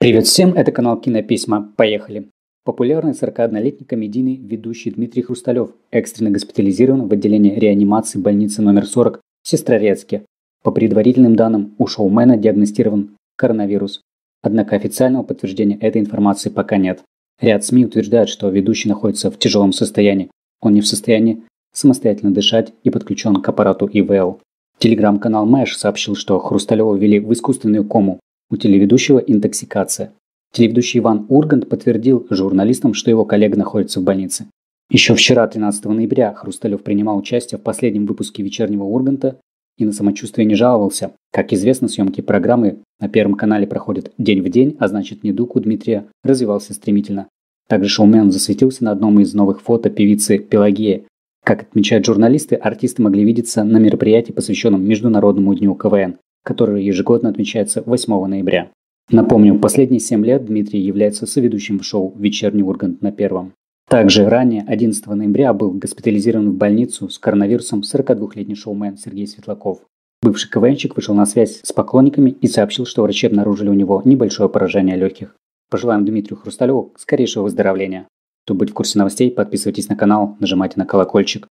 Привет всем, это канал Кинописьма. Поехали! Популярный 41-летний комедийный ведущий Дмитрий Хрусталев экстренно госпитализирован в отделении реанимации больницы номер 40 в Сестрорецке. По предварительным данным, у шоумена диагностирован коронавирус. Однако официального подтверждения этой информации пока нет. Ряд СМИ утверждают, что ведущий находится в тяжелом состоянии. Он не в состоянии самостоятельно дышать и подключен к аппарату ИВЛ. Телеграм-канал Мэш сообщил, что Хрусталева ввели в искусственную кому, у телеведущего интоксикация. Телеведущий Иван Ургант подтвердил журналистам, что его коллега находится в больнице. Еще вчера, 13 ноября, Хрусталев принимал участие в последнем выпуске «Вечернего Урганта» и на самочувствие не жаловался. Как известно, съемки программы на Первом канале проходят день в день, а значит недуг у Дмитрия развивался стремительно. Также шоумен засветился на одном из новых фото певицы Пелагея. Как отмечают журналисты, артисты могли видеться на мероприятии, посвященном Международному дню КВН который ежегодно отмечается 8 ноября. Напомню, последние 7 лет Дмитрий является соведущим в шоу «Вечерний Ургант» на первом. Также ранее, 11 ноября, был госпитализирован в больницу с коронавирусом 42-летний шоумен Сергей Светлаков. Бывший КВНщик вышел на связь с поклонниками и сообщил, что врачи обнаружили у него небольшое поражение легких. Пожелаем Дмитрию Хрусталеву скорейшего выздоровления. Чтобы быть в курсе новостей, подписывайтесь на канал, нажимайте на колокольчик.